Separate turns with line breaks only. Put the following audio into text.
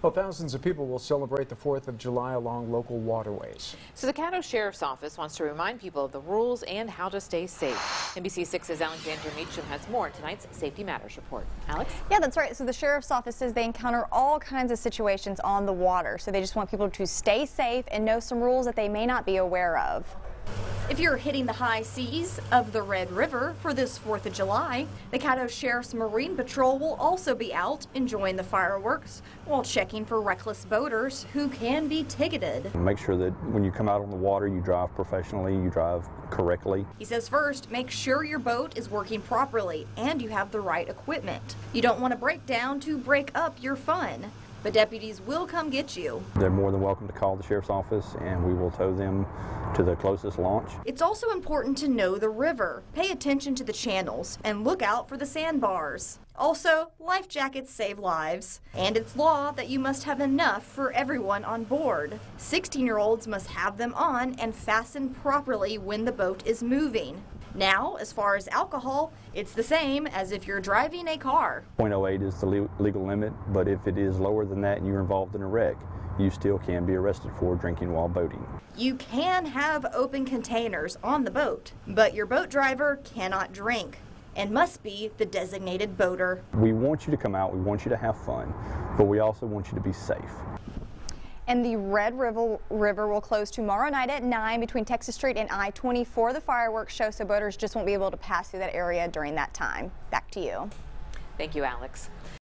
Well, thousands of people will celebrate the 4th of July along local waterways.
So the Caddo Sheriff's Office wants to remind people of the rules and how to stay safe. NBC 6's Alexandra Meacham has more in tonight's Safety Matters report. Alex?
Yeah, that's right. So the Sheriff's Office says they encounter all kinds of situations on the water. So they just want people to stay safe and know some rules that they may not be aware of.
If you're hitting the high seas of the Red River for this 4th of July, the Caddo Sheriff's Marine Patrol will also be out enjoying the fireworks while checking for reckless boaters who can be ticketed.
Make sure that when you come out on the water, you drive professionally, you drive correctly.
He says first, make sure your boat is working properly and you have the right equipment. You don't want to break down to break up your fun. But deputies will come get you.
They're more than welcome to call the sheriff's office and we will tow them to the closest launch.
It's also important to know the river, pay attention to the channels, and look out for the sandbars. Also, life jackets save lives, and it's law that you must have enough for everyone on board. 16 year olds must have them on and fastened properly when the boat is moving. Now, as far as alcohol, it's the same as if you're driving a car.
0.08 is the legal limit, but if it is lower than that and you're involved in a wreck, you still can be arrested for drinking while boating.
You can have open containers on the boat, but your boat driver cannot drink and must be the designated boater.
We want you to come out, we want you to have fun, but we also want you to be safe.
And the Red River, River will close tomorrow night at 9 between Texas Street and I-20 for the fireworks show, so boaters just won't be able to pass through that area during that time. Back to you.
Thank you, Alex.